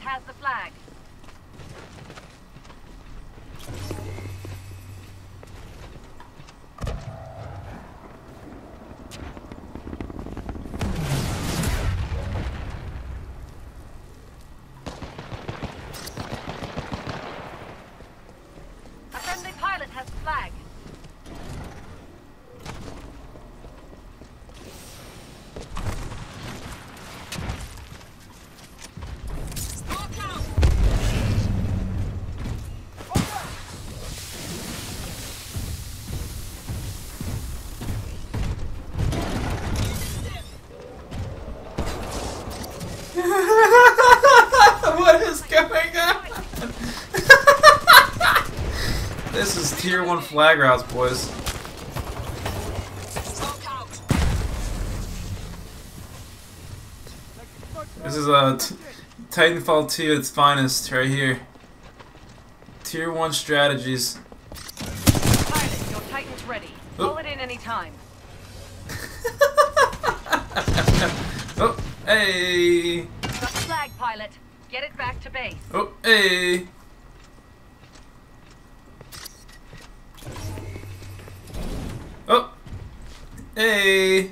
has the flag. A friendly pilot has the flag. This is tier one flag routes, boys. This is a t- Titanfall 2 at its finest, right here. Tier one strategies. Pilot, your Titan's ready. Oh. Call it in any time. oh, hey, the flag, pilot. Get it back to base. oh, hey. Oh, hey.